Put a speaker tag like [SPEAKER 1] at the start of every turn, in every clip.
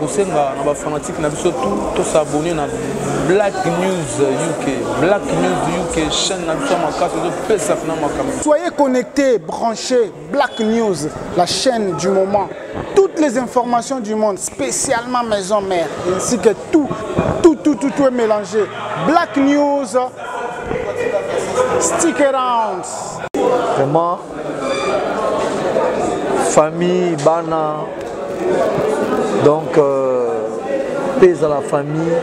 [SPEAKER 1] kosenga na bafanatike na biso tu tosabone na black news uk black news uk chaîne na biso ya makasi ezopesa mpena makambo
[SPEAKER 2] soyez connecté branché black news la chaîne du moment toutes les informations du monde spécialement maison mère ainsi que tout tout tout tout, tout est mélangé black news stick around
[SPEAKER 3] vraiment famille bana donc euh, mpe ezala famille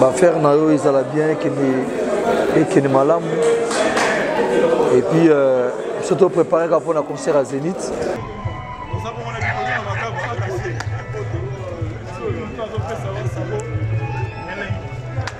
[SPEAKER 3] bafere na yo ezala bien ekende ekende malamu et puis euh, biso to préparé kaka mpona concert ya zénith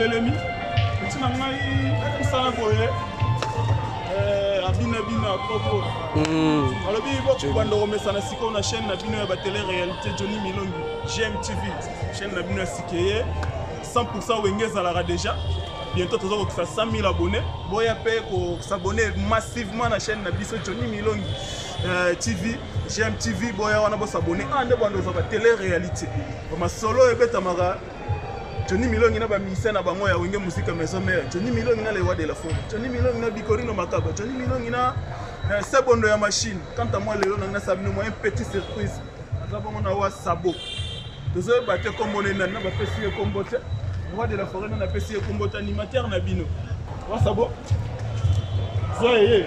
[SPEAKER 4] ebelemi ntina ngai mosala boye eh, abinabina koko hmm. alobi bokobanda komesana sikoyo na chaîne na bino ya batele réalité johnny milongi gmtv chaîne na bino ya sikeye 100 wenge ezalaka déjà bientôt toza kokisa 100 000 abonné boya mpe kosabonne massivement na chaîne na biso johnny milongi Euh, TV, GMTV, boya wana bosa abonné. Ah, nde bando za ba télé réalité. Ba masolo ebeta mara Johnny Milongi na ba musiciens na bango ya wenge musique maison mère. Johnny Milongi na le roi de la forme. Johnny Milongi na Bicorino Makaba. Johnny Milongi na euh, Sebondo ya machine. Quant à moi lelo na na sabino moi un petit surprise. Aza bango na wa sabo. Tozoyeba te kombo nena na ba pesi ye kombo te. Roi de la forêt na pesi ye kombo te animateur na bino. Wa sabo. Zoye.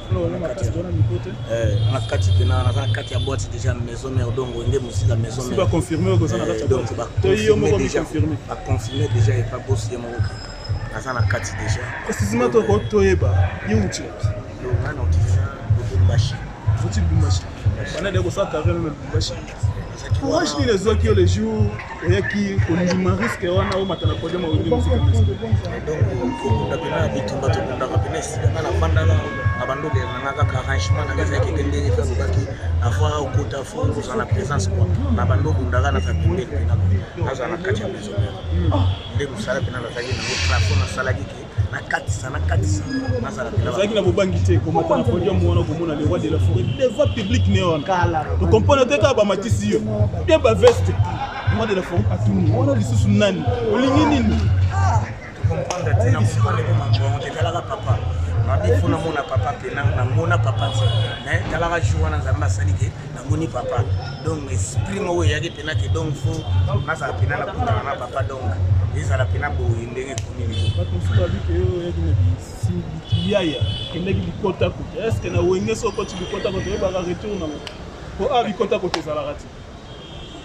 [SPEAKER 4] na
[SPEAKER 5] kati pena naza na kati ya boite déjà maison mère donc nde mosika maison
[SPEAKER 4] mère
[SPEAKER 5] baconfirme déjà epa bosi ye moko naza na kati déjà
[SPEAKER 4] précisement toko toyeba ye
[SPEAKER 5] uti wapi longana okisa lubumbashi
[SPEAKER 4] uti lubumbashi bana de kosala carrière na lubumbashi courage nini ezwaki yo le jour oyaki kondima riske wana omata na podium oyebi mosika
[SPEAKER 5] donc kokunda mpena ya bitumba tokundaka mpena esika nga nafandaka na bandoko elanga kaka arrangement nanga ezalaki ete ndenge fe alobaki ava okota fo ozala na présence kua na bandoko ndaka na kapimbe mpena nazala na kati ya maison nde mosala mpena nazalaki nango plafo nasalaki ke nakatisa nakatisa
[SPEAKER 4] nazalaki na bobangi te komata na podium wana komona le roi de la forêt devant public ne wana okomprendre te kaka bamatisi yo te baveste roi de la forêt atuni wana lisusu nani olingi nini
[SPEAKER 5] comprendre te na comprendre ko mambo yango te talaka papa mabe fo namona papa mpe namona papa te mais talaka jour wana nzambe asali ke namoni papa donc esprit moko eyaki mpena ke donc fo nazala mpena na kutana na papa donc ezala mpena boye ndenge ekomi
[SPEAKER 4] liyaya kendeki bikotakota estce na wenge sokoti bikotakota oyebaka retour nango po a bikotakota ezalaka
[SPEAKER 5] ti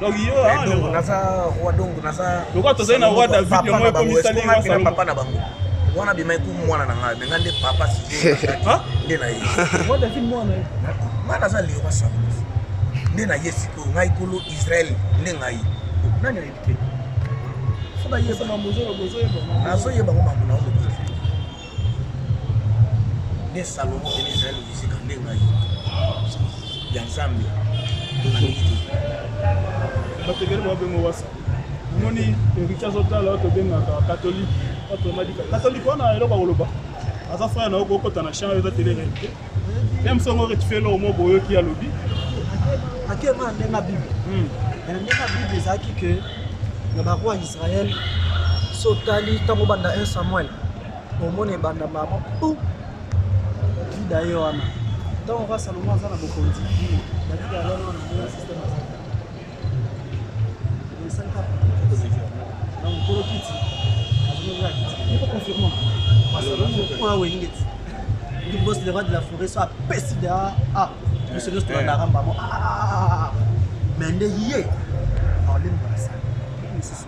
[SPEAKER 5] donc
[SPEAKER 4] yo
[SPEAKER 5] ah,
[SPEAKER 4] donc
[SPEAKER 5] naza roi donc naza
[SPEAKER 4] lokola tozali na roi david yango ekomisali nga
[SPEAKER 5] papa na bango wana bima eku mwana na ngai benga nde papa sikoyo nde na ye
[SPEAKER 4] roi david mwana
[SPEAKER 5] ngai naza le roi samuel nde na ye sikoyo ngai kolo israel nde ngai nani ayebi te nazoyeba ngo mambo na yo nde salomo ene ezali mizika nde ngai ya nzambe nalingi te
[SPEAKER 4] batekeli babengo wasa omoni erike azotala oyo tobengaka katolike otomadi katolike wana eloko akoloba aza frere na yo kokota na champ eza tele réalité Même si on fait l'homme au boyo qui a lobby.
[SPEAKER 6] Akema ndenge na Bible. Hmm. Ndenge na Bible ezalaki que na baroi ya Israël so otali ntango banda 1 Samuel omona ebanda mama pou Juda ye wana ntango kaka Salomo aza na bokonzi David alona na système le roi de la forêt so apesi da a biso nyonso tolandaka mbamo mais nde ye
[SPEAKER 4] aolembolasa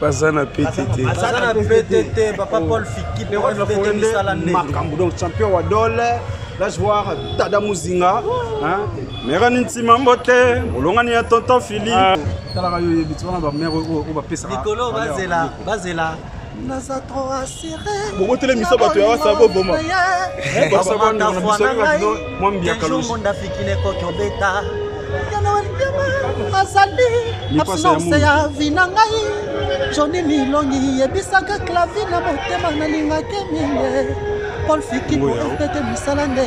[SPEAKER 4] baza na pete te baza na pete
[SPEAKER 6] te
[SPEAKER 7] papa oh. paul fiki le roi de la forêt
[SPEAKER 6] nde
[SPEAKER 7] makambo donc champion wa dole là je vois dada muzinga hein mera ni ntima mbote olongani ya tonton fili ah. talaka yo yebi wana ba mère oyo ba pesa
[SPEAKER 6] likolo bazela bazela naza trop
[SPEAKER 4] bokotelemisa bato ya
[SPEAKER 6] wasa boboma azali absence ya vi na ngai joni milongi yebisaka clavi na motema nalingaki mingi polfikitete misala nde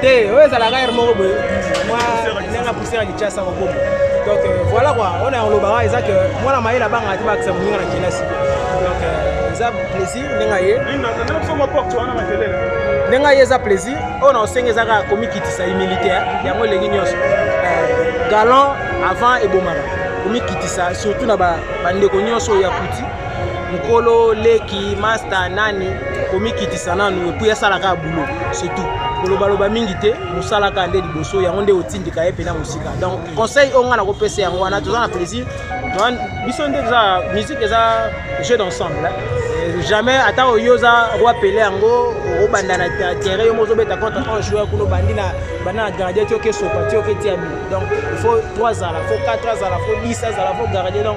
[SPEAKER 4] te
[SPEAKER 8] oyo ezalaka ere moko boye mwa ndenge apusaka kinshasa kobomo donc euh, voilà quoi oyo na olobaka eza ke mwana mayele abangaka te bakisa moninga na kelasi donc euh, eza plaisir ndenge aye ndenge aye eza plaisir oyo na osengi eza kaka komikitisa humilité yango eleki nyonso euh, galant avant ebomaka komikitisa surtout na bandeko nyonso ya kuti mokolo leki masta nani komikitisa nanu epui asalaka bulo surtout kolobaloba mingi te mosalaka nde liboso yango nde otindika ye mpena mosika donc conseil oyo ngai nakopesa yango wana toza na plaisir biso nde toza musique eza jeu d'ensemble jamais ata oyo oza roi pele yango obanda na terrain yo mozobeta contre un joueur kuna obandi na banda na gardien ti oke sopa ti oke tiami donc il faut 3 azala faut 4 azala faut 10 azala faut gardien donc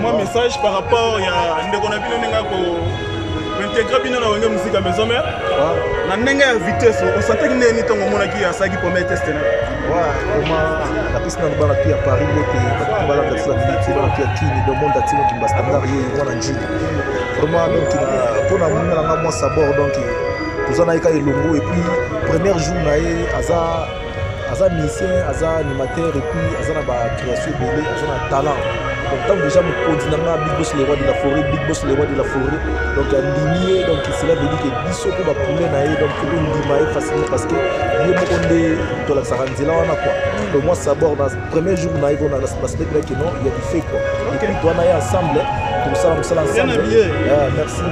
[SPEAKER 4] mwa message par rapport ya ndeko na bino ndenge ako integre bino na wenge musika maison mère na ndenge ya vitesse osantaki ndenge nini ntango omonaki asalaki premier teste na
[SPEAKER 9] oma napesi nano bana tu ya paris bote balanda ti babiliti bana tu ya kini le monde atino kimba standard ye yongwa na njili vraiment donc mpo na monela nga mwa sabord donc toza na ye kaka elongo epuis premier jour na ye aza aza musicien aza animateur epuis aza na bacréation ebele aza na talent donc ntango déjà mokonzi na nga big bos le roi de la forêt big bos le roi de la forêt donc andimi ye donc cela veut dire ke biso mpo bapule na ye donc toko ndima ye facilement parce que ye moko nde tolakisaka nzela wana quoi donc moi sabord na premier jour na ye mpona naspect naki non ya bife quoi epuis toana ye ensemble kosala mosala ensemble merci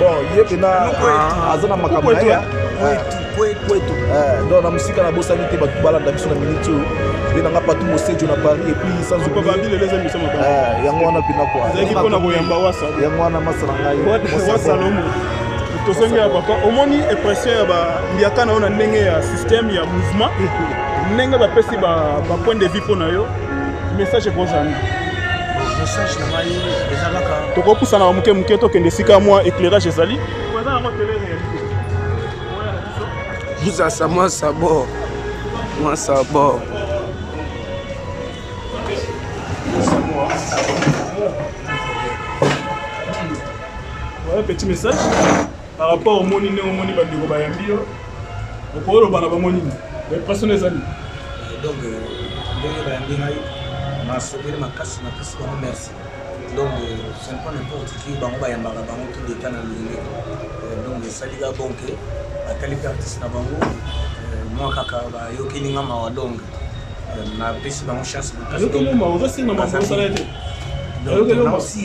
[SPEAKER 9] bon ye pena ah, aza na makambo na ye kwetu eh, donc na mosika nabosani te bato balanda biso na miniti oyo mpe nanga patu mosejo na paris epuis eh, yango wana mpena kwayango wana masa na ngai
[SPEAKER 4] tosongi ya papa omoni impression ya bambiaka na yo na ndenge ya système ya mouvement ndenge bapesi bapoint de vie mpo na yo message ekozala nini
[SPEAKER 5] message na ngai eza kaka
[SPEAKER 4] tokopusana moke moke tokende esika mwa éclairage ezali
[SPEAKER 10] busasa mwa sabo mwa
[SPEAKER 4] sabo petit message par rapport omoni ndenge omoni bandeko bayambi yo okoloba na bango nini impression eza nini euh,
[SPEAKER 5] donc euh, ndenge bayambi ngai nasepeli makasi napesi bango merci donc ce n'est pas n'importe qui bango bayambaka bango tout leta na lolenge euh, donc esali ka bon ke batali mpe artiste na bango mwa kaka bayokeli nga mawa donc napesi bango chance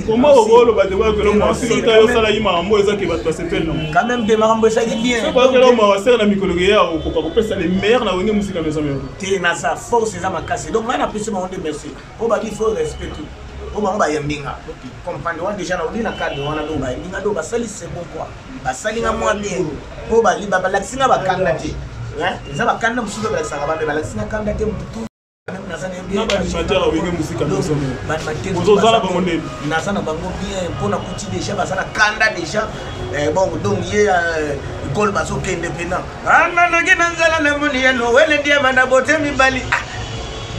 [SPEAKER 4] koma okoloba te bakelo mawasilika yo osalaki makambo eza ke bato basepeli
[SPEAKER 5] quand même te makambo ezalaki bien
[SPEAKER 4] so bakelo mawasere na mikolo ke ya okoka kopesa le meilleur na wenge mosika maison mero
[SPEAKER 5] te naza force eza makasi donc ngai napesi bango nde merci mpo baki fo respect tout mpo bango bayambi nga comprendre wana déjà naoli na cadre wana donc bayambi nga donc basali second quoi basali nga mwa bien mpo balakisi nga bakanda te eza bakanda mosusu mpe balakisaka bambe balakisi nga kanda te
[SPEAKER 4] motu
[SPEAKER 5] naza na bango bien mpo nakuti deja baza na kanda deja eh, bon donc ye eh, ekole bazokende mpena ananoki ah, na nzala na moni ya noele diama na bote mibali ah,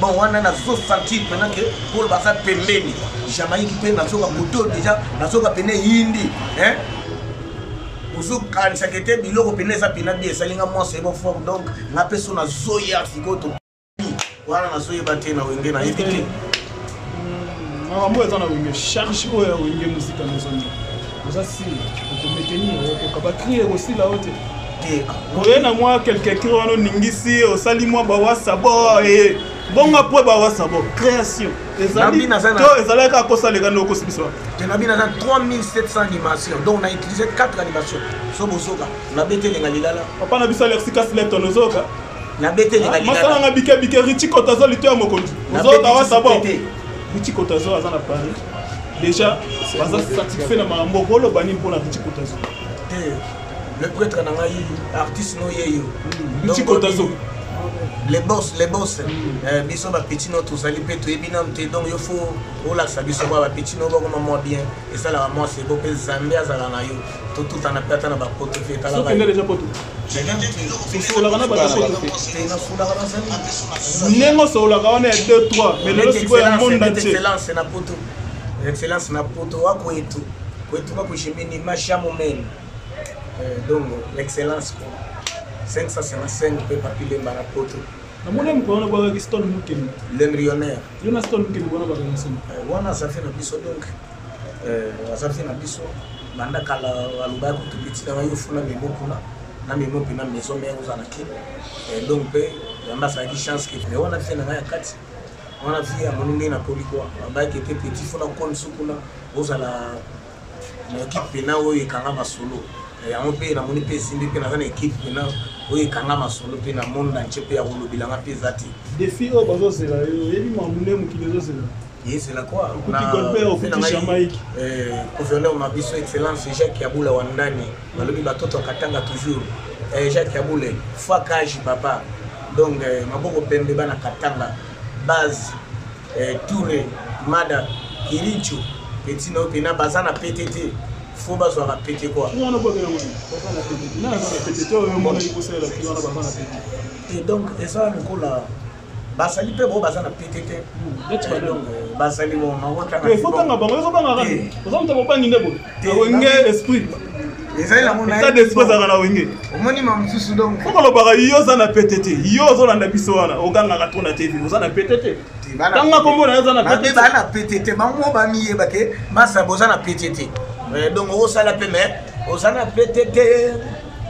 [SPEAKER 5] bon wana nazosentir mpena ke kolo baza pembeni jamaïki mpe nazoka moto deja nazoka pene yindi ozokanisaka ete biloko mpena eza mpena bie esalinga mwasi ebo forme donc nga mpe so nazoya sikoyo wana nazoyeba te na wenge nayebi te hmm,
[SPEAKER 4] makambo eza na wenge charge oyo ya wenge mosika nazongi oza sili okometeni okoka bakri ekosila yo te oye na mwa quelque cri wana oningisi osali mwa bawasabo eh. bongo apre bawasabo création ezali to ezalaki akosaleka nde okosi biso
[SPEAKER 5] te na bino aza 3700 animation donc na utilise 4 animation so bozoka nabeti elenga lilala
[SPEAKER 4] papa na biso alexi kasileton ozoka
[SPEAKER 5] masala
[SPEAKER 4] nga bike bike richiko tazo lito ya mokonzi ozoyoka wasabo richiko tazo aza na paris déjà baza satisfait na makambo okoloba nini mpona richiko tazo
[SPEAKER 5] le prêtre na ngai artiste no yeyo
[SPEAKER 4] hmm.
[SPEAKER 5] richiko tazo les boss les boss hmm. eh, biso bapetino tozali mpe toyebi nanu te donc yo fo olakisa biso mwa bapetino bakoma mwa bien esalaka mwa sebo mpe zambe azala na yo totutana mpe ata na bapoto mpe
[SPEAKER 4] etalaaosololaka na
[SPEAKER 5] batosololaka bazali
[SPEAKER 4] ndenge osololaka wana ya 2 3 mais lelo sikoyo ya monde entier
[SPEAKER 5] na poto excellence na poto wa kwetu kwetu nga kushimini masha momene eh, donc l'excellence ko 555 mpe papilemba na poto
[SPEAKER 4] namoni mokolo na bwakaki stone mokende
[SPEAKER 5] le millionnaire
[SPEAKER 4] Jonas Ton Kini bona ba gana sema.
[SPEAKER 5] Eh, wana aza fait na biso donc euh aza fait na biso banda kala aloba ko tout petit na yo funa memo kuna na memo pe na maison mère oza na kin. Et eh, donc pe yamba ça qui chance que mais wana fait na ya kati. Wana vie amoni ndenge na koli quoi. Abaki était petit funa kon sukuna ozala na ekipe pena oyo ekanga masolo eh, yango mpe namoni mpe esimbi mpe naza na ekipe pena oyo ekanga masolo mpe na monde nantie mpe ya kolobela nga mpe eza te
[SPEAKER 4] defi oyo bazozela yo oyebi mamune mokili ezozela
[SPEAKER 5] yezela
[SPEAKER 4] kuagouverneur
[SPEAKER 5] ma biso excellence jacques yabula wa ndani balobi batoto katanga toujours eh, jacques yabule fakage papa donc eh, maboko pembe bana katanga base eh, toure mada kirincho peti na pena baza na pete te fo bazwaka pete kua et donc eza lokola bazali mpe bo baza na pete te hmm,
[SPEAKER 4] eh, donc eh, bazali motanga bango ezobangaka oza moto mobangi nde boye wenge esprit
[SPEAKER 5] ezali
[SPEAKER 4] nango nayeezalaka na wenge
[SPEAKER 5] omoni ma mosusu donc
[SPEAKER 4] foko olobaka yo oza na pete te yo ozolanda biso wana ogangaka to na tv oza na pete te tanga kombo na yo oza na pete
[SPEAKER 5] baa na pete te bango bamiyeba ke masa boza na pete te eh, donc okosala mpe me oza na pete te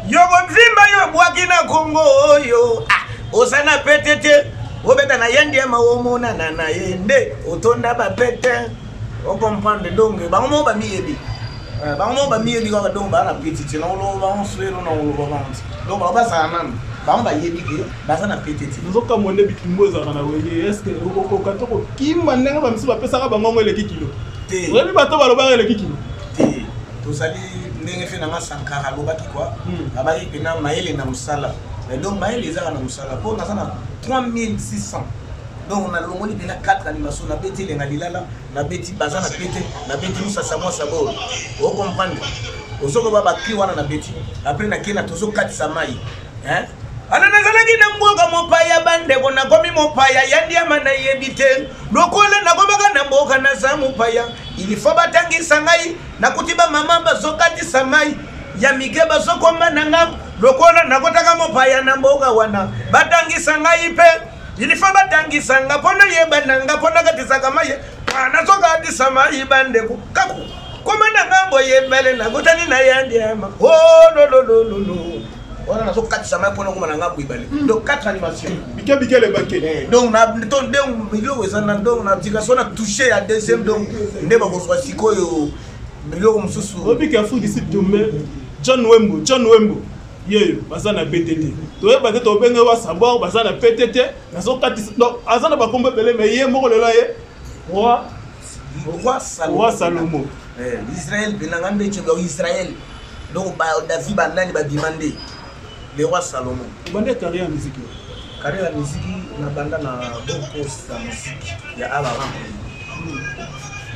[SPEAKER 5] yo kozimba yo ebwaki na kongo oyo ah, oza na pete te obeta na ye ndiema omonana na ye nde otonda bapete o comprendre donc bango moko bamiyebi eh, bango moko bamiyebi kaka donc baa na petite na oloba bango swelo na oloba bango donc bango bazala nanu bango bayebi ke baza na petite
[SPEAKER 4] nzokambo nde bitumbu ezalaka na weye estce okokoka to kokima ndenge bamisusu bapesaka bango yango eleki kilo te oyebi bato balobaka eleki kilo
[SPEAKER 5] te tozali ndenge fe nanga sankara alobaki kua hmm. abaki mpena mayele na mosala donc mayele ezaka na mosala mpo naza na 3600 donc nalongoli mpena 4 animation nabeti elenga lilala nabeti baza na pete nabeti musasa mwa sabor ocomprendre ozokoba bacri wana nabeti apres nakei na tozokatisa mai ana nazalaki na mboka mopaya bandeko nakomi mopaya ya ndiama nayebi te lokola nakomaka na mboka naza mopaya ilifo batangisa ngai nakuti bamama bazokatisa mai ya mike bazokoma na ngai lokola nakotaka mopaya na mboka wana batangisa ngai mpe Il faut batangisa nga mpo nayeba na nga mpo nakatisaka maye nazokatisa mayi bandeko kaku koma na nga boyebele nakutani na yandiama olololololo oh, wana nazokatisa mayi mpo nakoma na nga boyebele hmm. donc quatre animation
[SPEAKER 4] bike bike lebake eh,
[SPEAKER 5] donc donc biloko eza na donc na application na touche ya deuxième donc nde bakozwa sikoyo biloko mosusu
[SPEAKER 4] obike afudisi dume john wembo john wembo ye baza na pete te toyeba te tobenge wa savoir baza na pete te nazokatisa donc aza na bakombo ebele me ye moko lelo ye roi roi salomo eh,
[SPEAKER 5] israel mpe nanga mbe cebe israel donc david banani babima nde le roi salomo
[SPEAKER 4] obande carrière ya miziki
[SPEAKER 5] carrière ya miziki nabanda na bokosa miziki ya alaran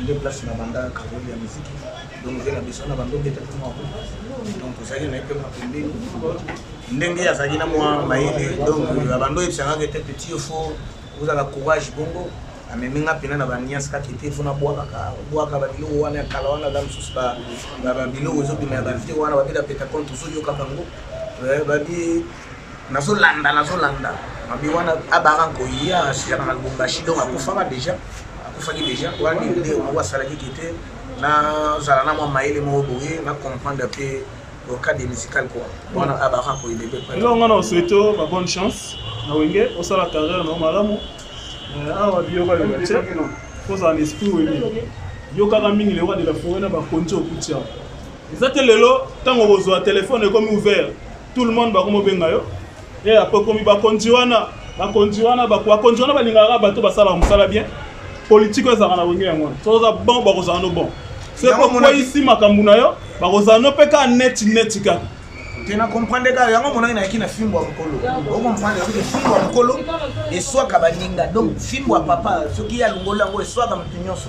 [SPEAKER 5] nde place nabanda carrière ya miziki donc ozali na besoin na bando obeta mpe mwa kuku donc ozalaki na ye mpe mwa pembeni ndenge azalaki na mwa mayele donc abando oyebisa ngaka ete petit yo fo ozala courage bongo amemi nga mpena na baniance kaka ete fo nabwakaka obwaka babiloko wana ya kala wana aza mosusu babiloko ezobima ya bavie wana babelapeta compte ozoyokaka yango babi nazolanda nazolanda mabe wana abaka nkoya asilaka na lubumbashi donc akufaka deja akufaki deja wana nde moko asalaki kete nazala na mwa mayele moko boye na comprendre mpe au cas des musicales quoi wana abaka nkoyi
[SPEAKER 4] bebe eloko nga na osweto ba bonne chance na wenge osala carrière nao malamu eh, awa biyoka lobate kozala na esprit wenge yokaka mingi le roi de la forêt na bakonzi okuti awa eza te lelo ntango kozwa telefone ekomi ouvert tout le monde bakomi obenga yo e eh, apo ekomi bakonzi wana bakonzi wana bakonzi wana balingaka bato basalaka mosala bien politike ezalaka na wenge yango wana soki oza bon bakozala no bon soki okweyisi makambo na yo bakozala no mpe kaka neti neti kaka
[SPEAKER 5] te na comprendre kaka yango monaki nayaki na fimbo ya mokolo okomprendre soki fimbo ya mokolo eswaka baninga donc fimbo ya papa soki ye alongoli yango eswaka moto nyonso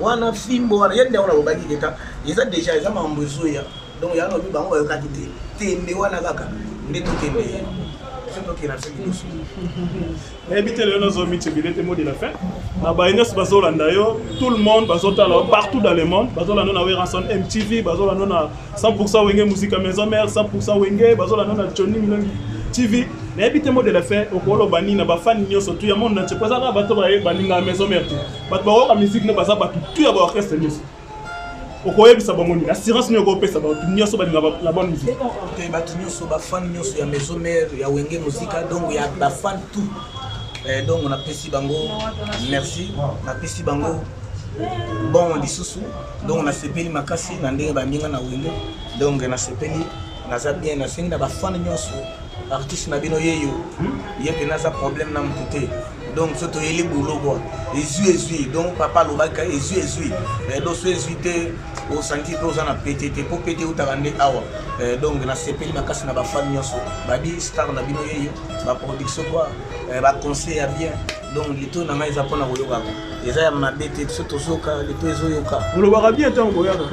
[SPEAKER 5] wana fimbo wana yende yango nalobaki keta eza deja eza makambo ezoya donc yango nalobi bango bayokaki te tembe wana kaka nde tokende biso tokenda biso liboso
[SPEAKER 4] nayebi te lelo nazo mitibile te modi la fin na baye nyonso bazolanda yo tout le monde bazotala yo partout dans le monde bazolanda na weranson mtv bazolanda na 100 wenge musika maison mère 100 wenge bazolanda na johnny milongi tv nayebi te modi la fin okoloba nini na bafani nyonso tu ya monde na ntie po eza kaka bato baye baninga maison mère te bato bakoyoka miziki nde baza bato tu ya baorchestre nyonso okoyebisa bango nini assurance nini okopesa bato nyonso balinga la bonne musique
[SPEAKER 5] te bato nyonso bafane nyonso ya maison mare ya wenge mosika donc ya bafane tout eh, donc napesi bango merci napesi bango bon lisusu donc nasepeli makasi na ndenge baninga na wenge donc nasepeli naza bien nasengi na bafane nyonso artiste na bino yeyo ye pena aza problème na motu te donc so toyeli boulot kua ezwi ezwi donc papa alobaki ezwi ezwi eh, donc so ezwi te osanti mpe oza na pete te mpo pete eutaka nde awa eh, donc nasepeli makasi na bafane nyonso babi star na bino yeyo baproduction kua eh, baconseil ya bien donc lito na ngai eza mpona koyokaka eza ya mabe te biso tozoka lito ezoyoka
[SPEAKER 4] olobaka bien ntango koyaka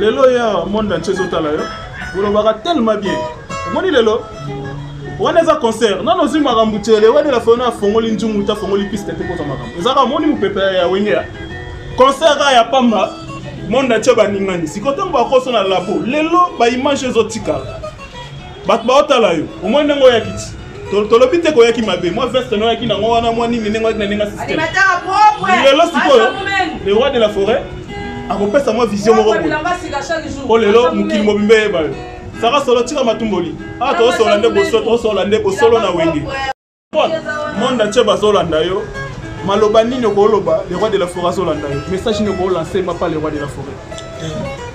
[SPEAKER 4] lelo ye awa monde entier ezotala yo olobaka tellement bien omoni lelo wana eza concert nano ozwi makambo tele wana elafona afongoli nzungu te afongoli piste te kozwa makambo ezaka omoni mopepe ya wenge ya concert kaka ya pamba monde atie baningani sikoyo ntango bakoso na labo lelo baimage ezotikala bato baotala yo omoi ndenge oyaki ti tolobi te koyaki mabe mwa veste no oyaki nango wana mwa nini ndenge oyaki na ndenge ya systeme lelo sikoyo le roi de la forêt akopesa mwa vision moko boye o lelo mokili mobimba eyeba yo saka solo tika matumboli awa ah, tozosola nde bosolo nde bosolo na wenge monde entier bazolanda yo maloba nini okoloba le roi de la forêt azolanda yo message nini okolanse mapa le roi de la forêt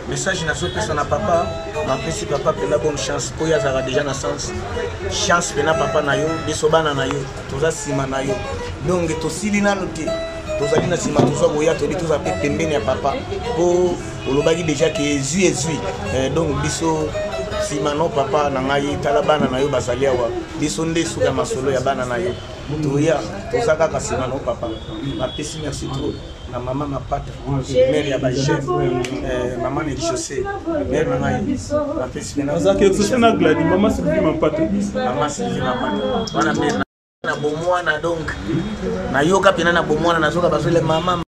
[SPEAKER 5] message nazopesa na papa napesi papa mpena bonne chance mpo ye azalaka deja na sens chance mpena papa na yo biso bana na yo toza nsima na yo donge tosili nano te tozali na nsima tozwa koya toyebi tozala mpe pembeni ya papa mpo olobaki deja ke ezwi ezwi eh, donc biso nsima no papa na ngai tala bana na yo bazali awa biso nde suka ya masolo ya bana na yo toya toza kaka nsima na papa napesi merci trop na mama mapata mare ya bachef eh, mama na josé mare na ngai napesi
[SPEAKER 4] penazaki exauce na gladi mama sylvie mapata
[SPEAKER 5] mama sylvie mapata wana mare na bomwana donc nayoka mpena na bomwana nazoka bazole mama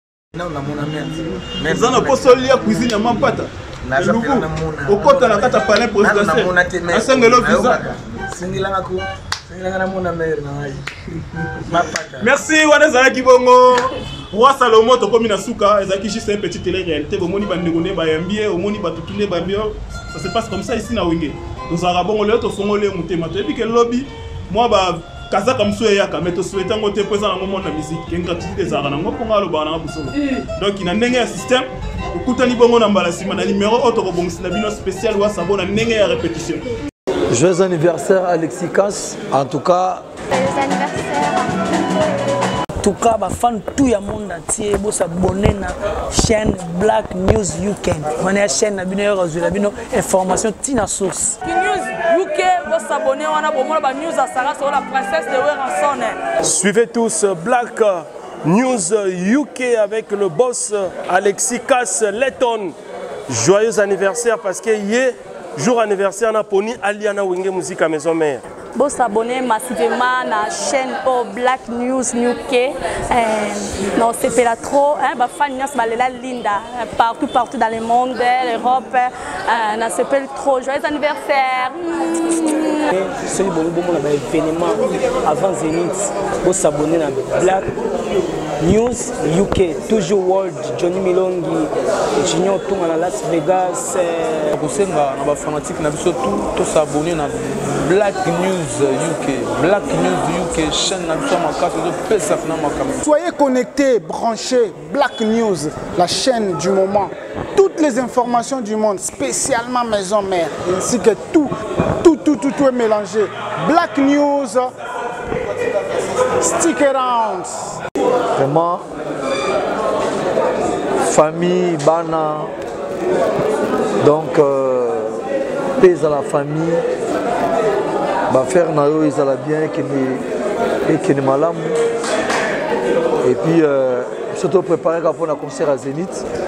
[SPEAKER 4] oza na mposa olia cuisine ya mampata elubu okota na kati ya palin présidentiel asengelo visa merci wana ezalaki bongo roi salomo tokomi na suka ezalaki juste un petit tele réalité bomoni bandeko nde bayambi ye omoni bato tu nde bambi yo ça se passe comme ça ici na wenge tozalaka bongo lelo tosongoli ye motema toyebi ke lobi mwa ba kazaka mosusu eyaka me tosuete yango te mpo eza nango mona miziki kenge activité ezalaka nango mpo ngai alobaka nanga bosolo eh. donc na ndenge ya système okutani bongo na mbala nsima na nimero oyo tokobongisela bino spécial wasabo na ndenge ya répétition
[SPEAKER 3] joyeux anniversaire alexis cas
[SPEAKER 8] en tout cas tuka bafan tout ya monde atie bosabone na chaîne black news uk wana ya chaîne na bino yoko azwela bino information tina source
[SPEAKER 11] kinews uk bosabone wana bomona ba news ya sara sokola princesse de weranson
[SPEAKER 12] suivez tous euh, black euh, news uk euh, avec le boss alexis cass letton joyeux anniversaire parce que ye jour anniversaire na poni alia na wenge musique à maison mère
[SPEAKER 11] Bo s'abonner massivement na chaîne au Black News UK. Eh, non, c'est pas trop. Hein, ba fan nyas ba lela Linda eh, partout partout dans le monde, eh, l'Europe. Euh, na c'est pas trop. Joyeux anniversaire.
[SPEAKER 8] Soki bo bo na ba événement avant Zenith, bo s'abonner na Black News UK, toujours World, Johnny Milongi, Junior Tonga na Las Vegas.
[SPEAKER 1] kosenga na bafanatike na biso tu tosabone na black news uk black news uk chaîne na biso ya makasi ezopesa mpena makambo
[SPEAKER 2] soyez connecté branché black news la chaîne du moment toutes les informations du monde spécialement maison mère ainsi que tout tout tout tout, tout est mélangé black news stick around
[SPEAKER 3] vraiment famille bana donc euh, mpe ezala famille bafere na yo ezala bien ekende ekende malamu epuis euh, biso topreparaka mpona concert ya zénith